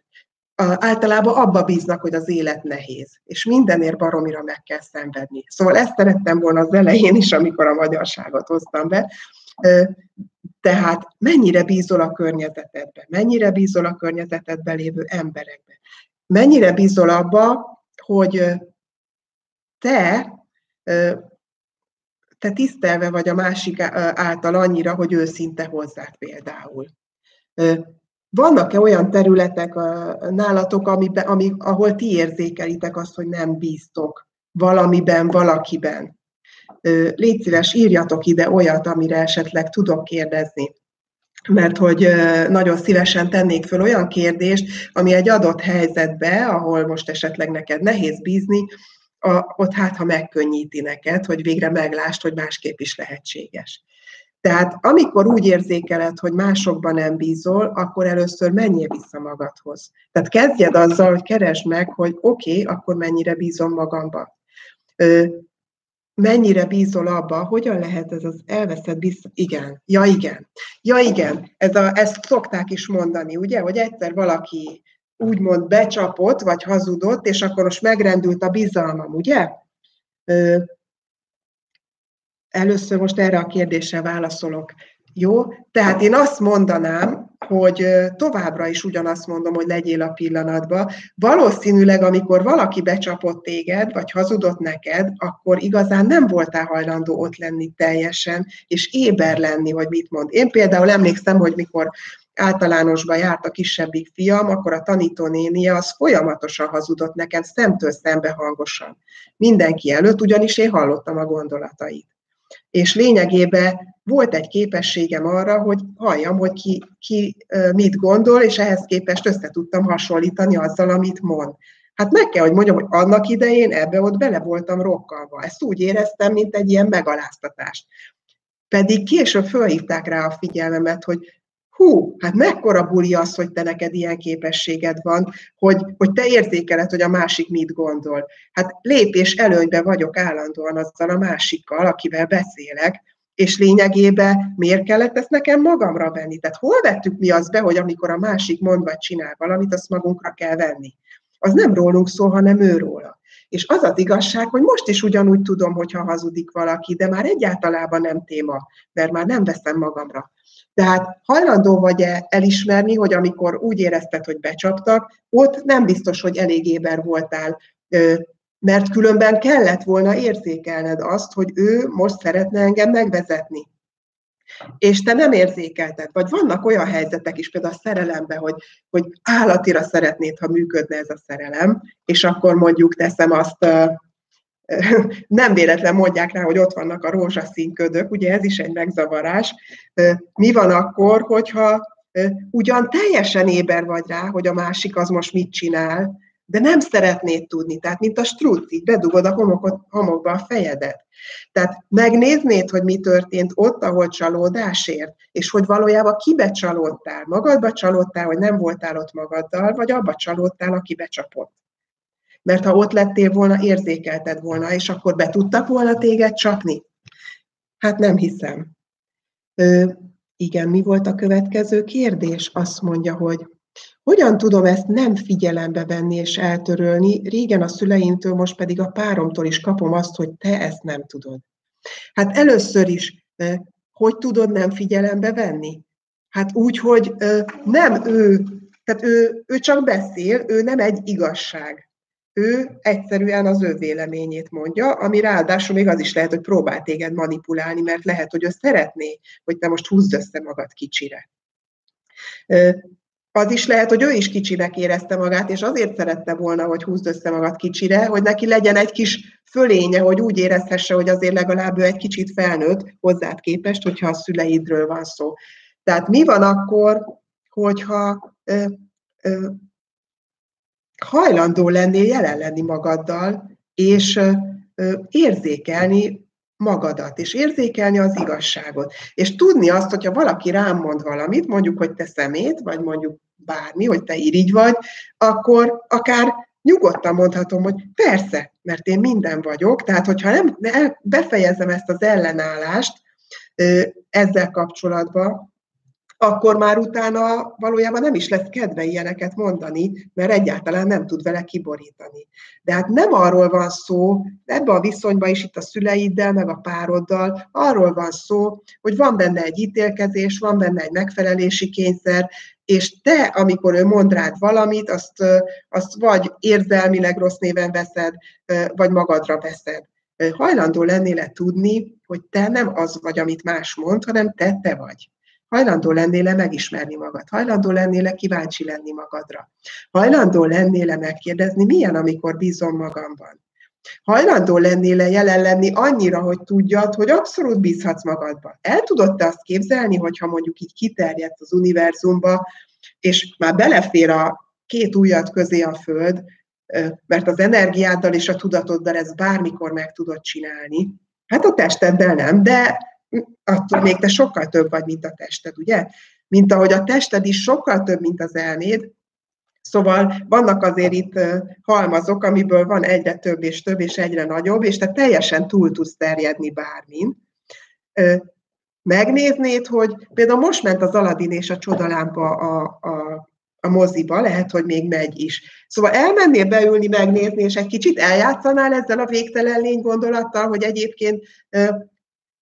Általában abba bíznak, hogy az élet nehéz, és mindenért baromira meg kell szenvedni. Szóval ezt szerettem volna az elején is, amikor a magyarságot hoztam be. Tehát mennyire bízol a környezetedbe, mennyire bízol a környezetedben lévő emberekbe, mennyire bízol abba, hogy te te tisztelve vagy a másik által annyira, hogy őszinte hozzád például. Vannak-e olyan területek nálatok, amiben, ami, ahol ti érzékelitek azt, hogy nem bíztok valamiben, valakiben? Légy szíves, írjatok ide olyat, amire esetleg tudok kérdezni. Mert hogy nagyon szívesen tennék föl olyan kérdést, ami egy adott helyzetbe, ahol most esetleg neked nehéz bízni, a, ott hát, ha megkönnyíti neked, hogy végre meglást, hogy másképp is lehetséges. Tehát amikor úgy érzékeled, hogy másokban nem bízol, akkor először menjél vissza magadhoz. Tehát kezdjed azzal, hogy keresd meg, hogy oké, okay, akkor mennyire bízom magamba. Ö, mennyire bízol abba, hogyan lehet ez az elveszett biztos... Igen, ja igen, ja igen, ez a, ezt szokták is mondani, ugye, hogy egyszer valaki úgymond becsapott, vagy hazudott, és akkor most megrendült a bizalmam, ugye? Először most erre a kérdésre válaszolok. Jó? Tehát én azt mondanám, hogy továbbra is ugyanazt mondom, hogy legyél a pillanatban. Valószínűleg, amikor valaki becsapott téged, vagy hazudott neked, akkor igazán nem voltál hajlandó ott lenni teljesen, és éber lenni, hogy mit mond. Én például emlékszem, hogy mikor általánosba járt a kisebbik fiam, akkor a tanítónénie az folyamatosan hazudott nekem szemtől szembe hangosan. Mindenki előtt, ugyanis én hallottam a gondolatait. És lényegében volt egy képességem arra, hogy halljam, hogy ki, ki mit gondol, és ehhez képest össze tudtam hasonlítani azzal, amit mond. Hát meg kell, hogy mondjam, hogy annak idején ebbe ott bele voltam rokkalva. Ezt úgy éreztem, mint egy ilyen megaláztatást. Pedig később fölhívták rá a figyelmemet, hogy hú, hát mekkora buli az, hogy te neked ilyen képességed van, hogy, hogy te érzékeled, hogy a másik mit gondol. Hát lépés előnybe vagyok állandóan azzal a másikkal, akivel beszélek, és lényegében miért kellett ezt nekem magamra venni? Tehát hol vettük mi azt be, hogy amikor a másik mond vagy csinál valamit, azt magunkra kell venni? Az nem rólunk szól, hanem ő róla. És az az igazság, hogy most is ugyanúgy tudom, hogyha hazudik valaki, de már egyáltalában nem téma, mert már nem veszem magamra. Tehát hajlandó vagy-e elismerni, hogy amikor úgy érezted, hogy becsaptak, ott nem biztos, hogy elég éber voltál, mert különben kellett volna érzékelned azt, hogy ő most szeretne engem megvezetni. És te nem érzékelted, vagy vannak olyan helyzetek is, például a szerelemben, hogy, hogy állatira szeretnéd, ha működne ez a szerelem, és akkor mondjuk teszem azt, nem véletlen mondják rá, hogy ott vannak a rózsaszín ködök, ugye ez is egy megzavarás. Mi van akkor, hogyha ugyan teljesen éber vagy rá, hogy a másik az most mit csinál, de nem szeretnéd tudni, tehát mint a struc, így bedugod a homokot, homokba a fejedet. Tehát megnéznéd, hogy mi történt ott, ahol csalódásért, és hogy valójában kibe csalódtál, magadba csalódtál, hogy nem voltál ott magaddal, vagy abba csalódtál, aki becsapott. Mert ha ott lettél volna, érzékelted volna, és akkor be tudtak volna téged csapni? Hát nem hiszem. Ö, igen, mi volt a következő kérdés? Azt mondja, hogy hogyan tudom ezt nem figyelembe venni és eltörölni? Régen a szüleimtől, most pedig a páromtól is kapom azt, hogy te ezt nem tudod. Hát először is, hogy tudod nem figyelembe venni? Hát úgy, hogy nem ő, tehát ő, ő csak beszél, ő nem egy igazság. Ő egyszerűen az ő véleményét mondja, ami ráadásul még az is lehet, hogy próbál téged manipulálni, mert lehet, hogy ő szeretné, hogy te most húzd össze magad kicsire az is lehet, hogy ő is kicsinek érezte magát, és azért szerette volna, hogy húzd össze magad kicsire, hogy neki legyen egy kis fölénye, hogy úgy érezhesse, hogy azért legalább ő egy kicsit felnőtt hozzád képest, hogyha a szüleidről van szó. Tehát mi van akkor, hogyha ö, ö, hajlandó lennél jelen lenni magaddal, és ö, érzékelni magadat, és érzékelni az igazságot. És tudni azt, hogyha valaki rám mond valamit, mondjuk, hogy te szemét, vagy mondjuk bármi, hogy te irigy vagy, akkor akár nyugodtan mondhatom, hogy persze, mert én minden vagyok, tehát hogyha nem befejezem ezt az ellenállást ezzel kapcsolatban, akkor már utána valójában nem is lesz kedve ilyeneket mondani, mert egyáltalán nem tud vele kiborítani. De hát nem arról van szó, ebbe a viszonyban is itt a szüleiddel, meg a pároddal, arról van szó, hogy van benne egy ítélkezés, van benne egy megfelelési kényszer, és te, amikor ő mond rád valamit, azt, azt vagy érzelmileg rossz néven veszed, vagy magadra veszed. Hajlandó lennél tudni, hogy te nem az vagy, amit más mond, hanem te te vagy. Hajlandó lennél-e megismerni magad? Hajlandó lennél-e kíváncsi lenni magadra? Hajlandó lennél-e megkérdezni, milyen, amikor bízom magamban? Hajlandó lennél-e jelen lenni annyira, hogy tudjad, hogy abszolút bízhatsz magadban? El tudod te azt képzelni, hogyha mondjuk így kiterjedt az univerzumba, és már belefér a két ujjad közé a Föld, mert az energiáddal és a tudatoddal ez bármikor meg tudod csinálni. Hát a testeddel nem, de attól még te sokkal több vagy, mint a tested, ugye? Mint ahogy a tested is sokkal több, mint az elméd, Szóval vannak azért itt halmazok, amiből van egyre több és több és egyre nagyobb, és te teljesen túl tudsz terjedni bármin. Megnéznéd, hogy például most ment az Aladin és a csodalámpa a, a, a moziba, lehet, hogy még megy is. Szóval elmennél beülni, megnézni, és egy kicsit eljátszanál ezzel a végtelen lény gondolattal, hogy egyébként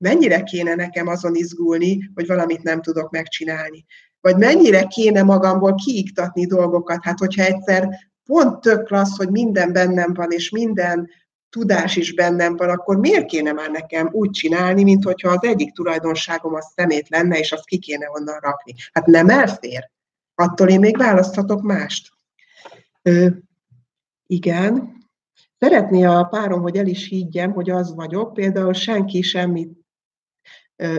mennyire kéne nekem azon izgulni, hogy valamit nem tudok megcsinálni. Vagy mennyire kéne magamból kiiktatni dolgokat, hát hogyha egyszer pont tök klassz, hogy minden bennem van, és minden tudás is bennem van, akkor miért kéne már nekem úgy csinálni, mint hogyha az egyik tulajdonságom az szemét lenne, és azt ki kéne onnan rakni. Hát nem elfér. Attól én még választhatok mást. Ö, igen. Szeretné a párom, hogy el is higgyem, hogy az vagyok. Például senki semmit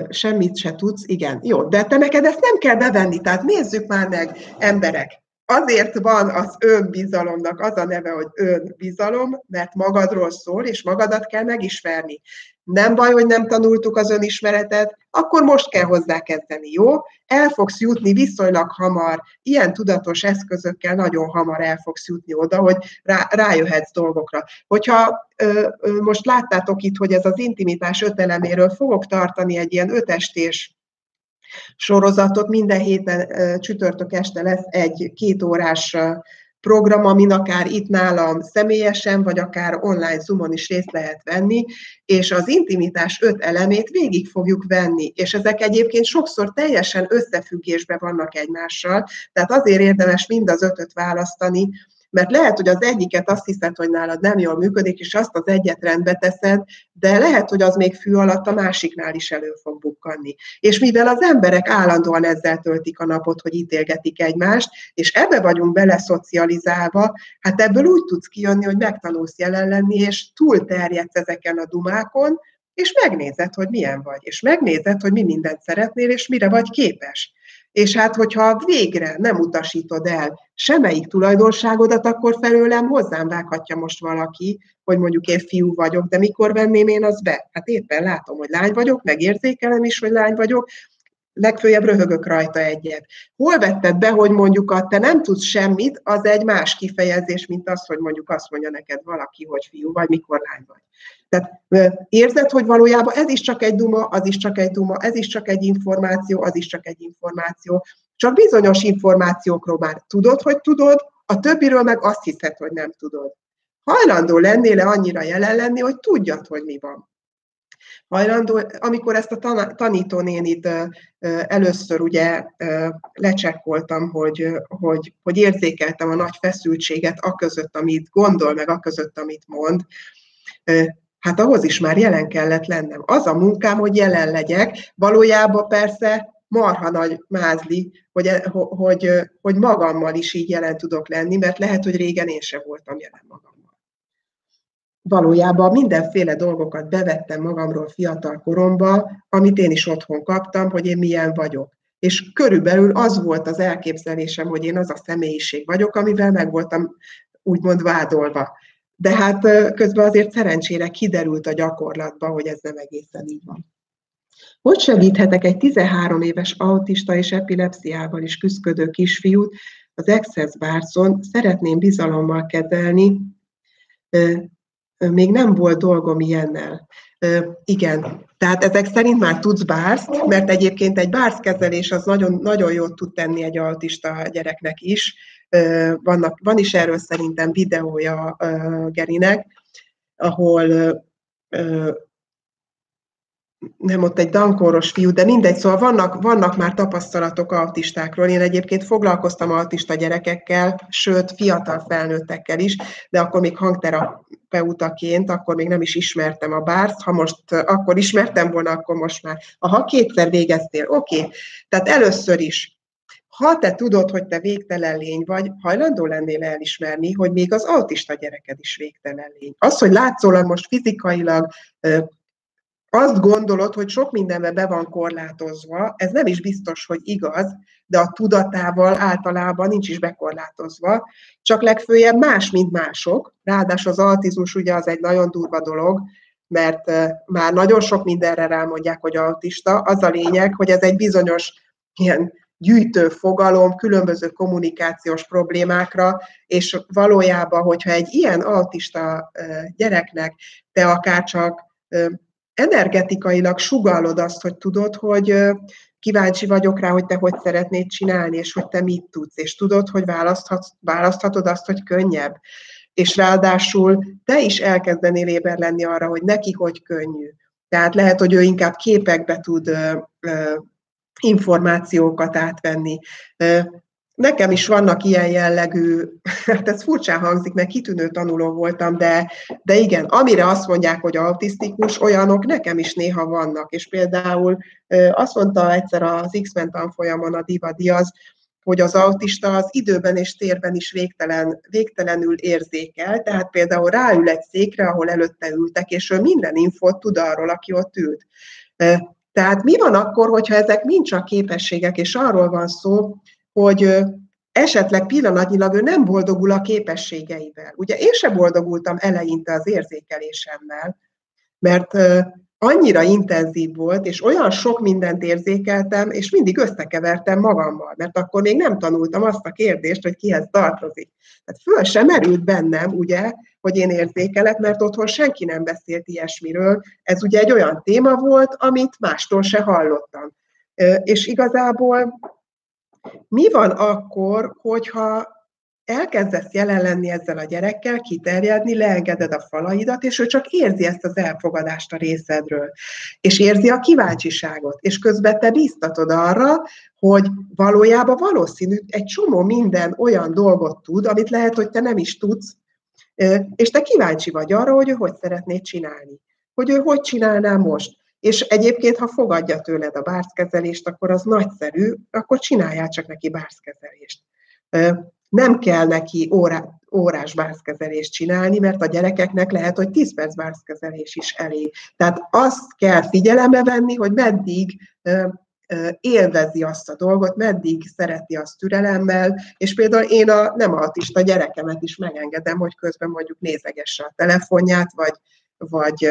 semmit se tudsz, igen, jó, de te neked ezt nem kell bevenni, tehát nézzük már meg, emberek, azért van az önbizalomnak az a neve, hogy önbizalom, mert magadról szól, és magadat kell megismerni. Nem baj, hogy nem tanultuk az önismeretet, akkor most kell hozzá kezdeni, jó? El fogsz jutni viszonylag hamar, ilyen tudatos eszközökkel nagyon hamar el fogsz jutni oda, hogy rá, rájöhetsz dolgokra. Hogyha ö, ö, most láttátok itt, hogy ez az intimitás öt eleméről fogok tartani egy ilyen ötestés sorozatot. Minden héten csütörtök este lesz egy kétórás program, amin akár itt nálam személyesen, vagy akár online Zoomon is részt lehet venni, és az intimitás öt elemét végig fogjuk venni, és ezek egyébként sokszor teljesen összefüggésben vannak egymással, tehát azért érdemes mind az ötöt választani, Mert lehet, hogy az egyiket azt hiszed, hogy nálad nem jól működik, és azt az egyet rendbe teszed, de lehet, hogy az még fű alatt a másiknál is elő fog bukkanni. És mivel az emberek állandóan ezzel töltik a napot, hogy ítélgetik egymást, és ebbe vagyunk beleszocializálva, hát ebből úgy tudsz kijönni, hogy megtanulsz jelen lenni, és túlterjedsz ezeken a dumákon, és megnézed, hogy milyen vagy, és megnézed, hogy mi mindent szeretnél, és mire vagy képes. És hát, hogyha végre nem utasítod el semmelyik tulajdonságodat, akkor felőlem hozzám vághatja most valaki, hogy mondjuk én fiú vagyok, de mikor venném én az be? Hát éppen látom, hogy lány vagyok, megérzékelem is, hogy lány vagyok, legfőjebb röhögök rajta egyet. Hol vetted be, hogy mondjuk a te nem tudsz semmit, az egy más kifejezés, mint az, hogy mondjuk azt mondja neked valaki, hogy fiú vagy, mikor lány vagy. Tehát érzed, hogy valójában ez is csak egy duma, az is csak egy duma, ez is csak egy információ, az is csak egy információ. Csak bizonyos információkról már tudod, hogy tudod, a többiről meg azt hiszed, hogy nem tudod. Hajlandó lennél-e annyira jelen lenni, hogy tudjad, hogy mi van hajlandó. Amikor ezt a tanítónénit először ugye lecsekkoltam, hogy, hogy, hogy érzékeltem a nagy feszültséget a között, amit gondol, meg a között, amit mond, hát ahhoz is már jelen kellett lennem. Az a munkám, hogy jelen legyek, valójában persze marha nagy mázli, hogy, hogy, hogy magammal is így jelen tudok lenni, mert lehet, hogy régen én sem voltam jelen magam valójában mindenféle dolgokat bevettem magamról fiatal koromba, amit én is otthon kaptam, hogy én milyen vagyok. És körülbelül az volt az elképzelésem, hogy én az a személyiség vagyok, amivel meg voltam úgymond vádolva. De hát közben azért szerencsére kiderült a gyakorlatban, hogy ez nem egészen így van. Hogy segíthetek egy 13 éves autista és epilepsziával is küzdködő kisfiút az Access Bárcon szeretném bizalommal kezelni, még nem volt dolgom ilyennel. Igen, tehát ezek szerint már tudsz bárszt, mert egyébként egy bárszkezelés az nagyon, nagyon jót tud tenni egy autista gyereknek is. Vannak, van is erről szerintem videója Gerinek, ahol nem ott egy dankóros fiú, de mindegy, szóval vannak, vannak már tapasztalatok autistákról. Én egyébként foglalkoztam autista gyerekekkel, sőt, fiatal felnőttekkel is, de akkor még hangterapeutaként, akkor még nem is ismertem a bárst. Ha most akkor ismertem volna, akkor most már. Ha kétszer végeztél, oké. Okay. Tehát először is ha te tudod, hogy te végtelen lény vagy, hajlandó lennél elismerni, hogy még az autista gyereked is végtelen lény. Az, hogy látszólag most fizikailag azt gondolod, hogy sok mindenbe be van korlátozva, ez nem is biztos, hogy igaz, de a tudatával általában nincs is bekorlátozva, csak legfőjebb más, mint mások. Ráadásul az autizmus ugye az egy nagyon durva dolog, mert már nagyon sok mindenre rámondják, hogy autista. Az a lényeg, hogy ez egy bizonyos ilyen gyűjtő fogalom különböző kommunikációs problémákra, és valójában, hogyha egy ilyen autista gyereknek te akár csak energetikailag sugallod azt, hogy tudod, hogy kíváncsi vagyok rá, hogy te hogy szeretnéd csinálni, és hogy te mit tudsz, és tudod, hogy választhat, választhatod azt, hogy könnyebb. És ráadásul te is elkezdenél éber lenni arra, hogy neki hogy könnyű. Tehát lehet, hogy ő inkább képekbe tud információkat átvenni. Nekem is vannak ilyen jellegű, hát ez furcsán hangzik, mert kitűnő tanuló voltam, de, de igen, amire azt mondják, hogy autisztikus, olyanok nekem is néha vannak. És például azt mondta egyszer az X-Men tanfolyamon a Diva Diaz, hogy az autista az időben és térben is végtelen, végtelenül érzékel, tehát például ráül egy székre, ahol előtte ültek, és ő minden infót tud arról, aki ott ült. Tehát mi van akkor, hogyha ezek mind csak képességek, és arról van szó, hogy esetleg pillanatnyilag ő nem boldogul a képességeivel. Ugye én sem boldogultam eleinte az érzékelésemmel, mert annyira intenzív volt, és olyan sok mindent érzékeltem, és mindig összekevertem magammal, mert akkor még nem tanultam azt a kérdést, hogy kihez tartozik. Tehát föl sem merült bennem, ugye, hogy én érzékelek, mert otthon senki nem beszélt ilyesmiről. Ez ugye egy olyan téma volt, amit mástól se hallottam. És igazából mi van akkor, hogyha elkezdesz jelen lenni ezzel a gyerekkel, kiterjedni, leengeded a falaidat, és ő csak érzi ezt az elfogadást a részedről, és érzi a kíváncsiságot, és közben te biztatod arra, hogy valójában valószínű egy csomó minden olyan dolgot tud, amit lehet, hogy te nem is tudsz, és te kíváncsi vagy arra, hogy ő hogy szeretnéd csinálni, hogy ő hogy csinálná most. És egyébként, ha fogadja tőled a bárckezelést, akkor az nagyszerű, akkor csináljál csak neki bárckezelést nem kell neki órá, órás bászkezelést csinálni, mert a gyerekeknek lehet, hogy 10 perc bászkezelés is elég. Tehát azt kell figyelembe venni, hogy meddig élvezi azt a dolgot, meddig szereti azt türelemmel, és például én a nem autista gyerekemet is megengedem, hogy közben mondjuk nézegesse a telefonját, vagy, vagy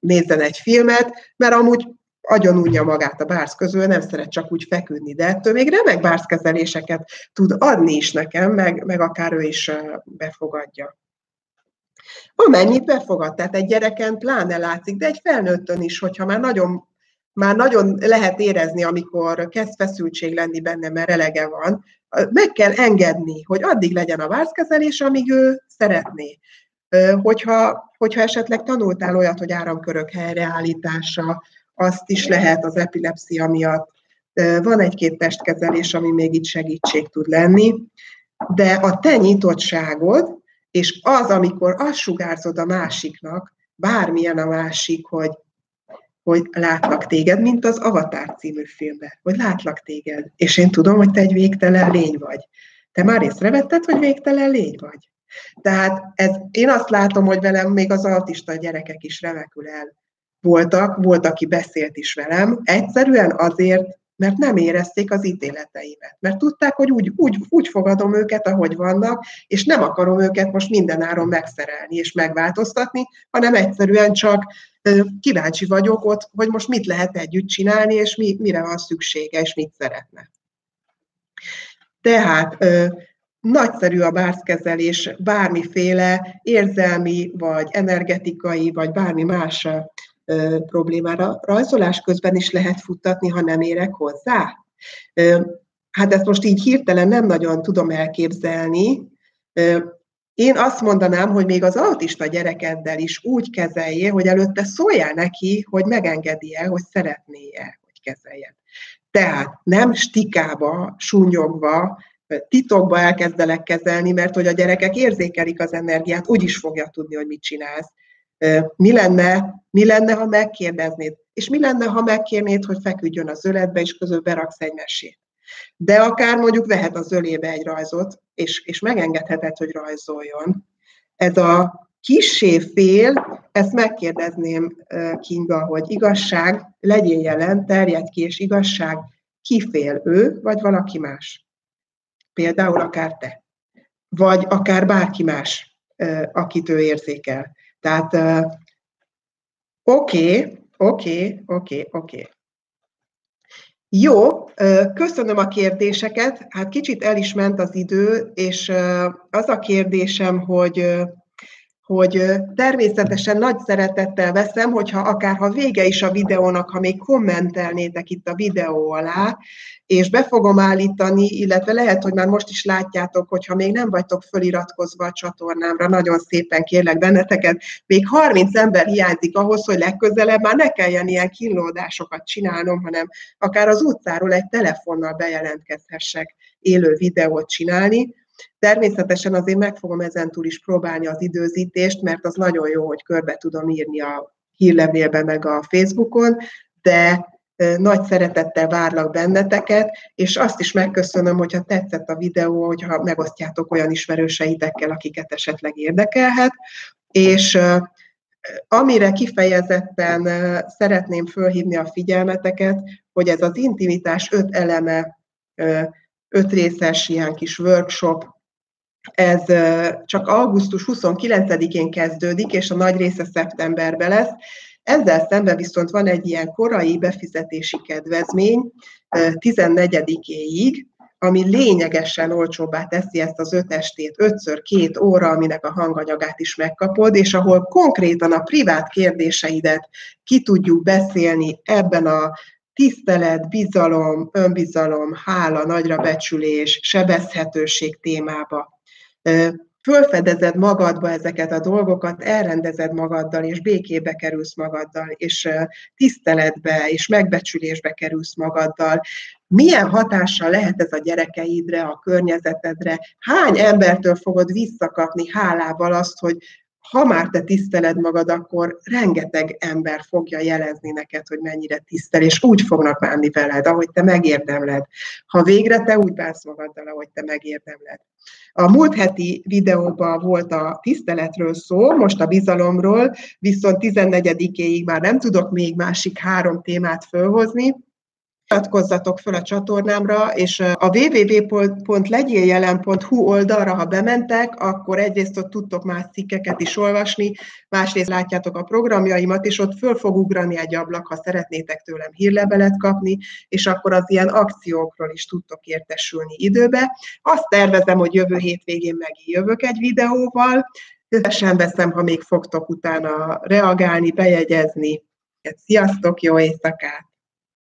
nézzen egy filmet, mert amúgy agyon unja magát a bársz közül, nem szeret csak úgy feküdni, de ettől még remek bárszkezeléseket tud adni is nekem, meg, meg akár ő is befogadja. Amennyit befogad, tehát egy gyereken pláne látszik, de egy felnőttön is, hogyha már nagyon, már nagyon lehet érezni, amikor kezd feszültség lenni benne, mert elege van, meg kell engedni, hogy addig legyen a bárszkezelés, amíg ő szeretné. Hogyha, hogyha esetleg tanultál olyat, hogy áramkörök helyreállítása, azt is lehet az epilepszia miatt. Van egy-két testkezelés, ami még itt segítség tud lenni, de a te nyitottságod, és az, amikor azt sugárzod a másiknak, bármilyen a másik, hogy, hogy látlak téged, mint az Avatar című filmben, hogy látlak téged, és én tudom, hogy te egy végtelen lény vagy. Te már észrevetted, hogy végtelen lény vagy? Tehát ez, én azt látom, hogy velem még az autista gyerekek is remekül el voltak, volt, aki beszélt is velem, egyszerűen azért, mert nem érezték az ítéleteimet. Mert tudták, hogy úgy, úgy, úgy fogadom őket, ahogy vannak, és nem akarom őket most mindenáron megszerelni és megváltoztatni, hanem egyszerűen csak kíváncsi vagyok ott, hogy most mit lehet együtt csinálni, és mi, mire van szüksége, és mit szeretne. Tehát nagyszerű a bárszkezelés bármiféle érzelmi, vagy energetikai, vagy bármi más problémára. Rajzolás közben is lehet futtatni, ha nem érek hozzá? Hát ezt most így hirtelen nem nagyon tudom elképzelni. Én azt mondanám, hogy még az autista gyerekeddel is úgy kezelje, hogy előtte szóljál neki, hogy megengedi-e, hogy szeretné-e, hogy kezeljen. Tehát nem stikába, súnyogva, titokba elkezdelek kezelni, mert hogy a gyerekek érzékelik az energiát, úgy is fogja tudni, hogy mit csinálsz. Mi lenne, mi lenne, ha megkérdeznéd? És mi lenne, ha megkérnéd, hogy feküdjön az öletbe, és közül beraksz egy mesét? De akár mondjuk vehet az ölébe egy rajzot, és, és megengedheted, hogy rajzoljon. Ez a kissé fél, ezt megkérdezném Kinga, hogy igazság, legyél jelen, terjed ki, és igazság, ki fél, ő, vagy valaki más? Például akár te. Vagy akár bárki más, akit ő érzékel. Tehát oké, oké, oké, oké. Jó, köszönöm a kérdéseket. Hát kicsit el is ment az idő, és az a kérdésem, hogy hogy természetesen nagy szeretettel veszem, hogyha akár ha vége is a videónak, ha még kommentelnétek itt a videó alá, és be fogom állítani, illetve lehet, hogy már most is látjátok, hogyha még nem vagytok föliratkozva a csatornámra, nagyon szépen kérlek benneteket, még 30 ember hiányzik ahhoz, hogy legközelebb már ne kelljen ilyen kínlódásokat csinálnom, hanem akár az utcáról egy telefonnal bejelentkezhessek élő videót csinálni, Természetesen azért meg fogom ezentúl is próbálni az időzítést, mert az nagyon jó, hogy körbe tudom írni a hírlevélbe meg a Facebookon, de nagy szeretettel várlak benneteket, és azt is megköszönöm, hogyha tetszett a videó, hogyha megosztjátok olyan ismerőseitekkel, akiket esetleg érdekelhet, és amire kifejezetten szeretném fölhívni a figyelmeteket, hogy ez az intimitás öt eleme, öt részes ilyen kis workshop, ez csak augusztus 29-én kezdődik, és a nagy része szeptemberben lesz. Ezzel szemben viszont van egy ilyen korai befizetési kedvezmény 14-éig, ami lényegesen olcsóbbá teszi ezt az öt estét, ötször két óra, aminek a hanganyagát is megkapod, és ahol konkrétan a privát kérdéseidet ki tudjuk beszélni ebben a tisztelet, bizalom, önbizalom, hála, nagyra becsülés, sebezhetőség témába fölfedezed magadba ezeket a dolgokat, elrendezed magaddal, és békébe kerülsz magaddal, és tiszteletbe, és megbecsülésbe kerülsz magaddal, milyen hatással lehet ez a gyerekeidre, a környezetedre, hány embertől fogod visszakapni hálával azt, hogy ha már te tiszteled magad, akkor rengeteg ember fogja jelezni neked, hogy mennyire tisztel, és úgy fognak bánni veled, ahogy te megérdemled. Ha végre te úgy bánsz magaddal, ahogy te megérdemled. A múlt heti videóban volt a tiszteletről szó, most a bizalomról, viszont 14-éig már nem tudok még másik három témát fölhozni, Iratkozzatok fel a csatornámra, és a www.legyéljelen.hu oldalra, ha bementek, akkor egyrészt ott tudtok más cikkeket is olvasni, másrészt látjátok a programjaimat, és ott föl fog ugrani egy ablak, ha szeretnétek tőlem hírlevelet kapni, és akkor az ilyen akciókról is tudtok értesülni időbe. Azt tervezem, hogy jövő hétvégén megint jövök egy videóval, Szívesen veszem, ha még fogtok utána reagálni, bejegyezni. Sziasztok, jó éjszakát!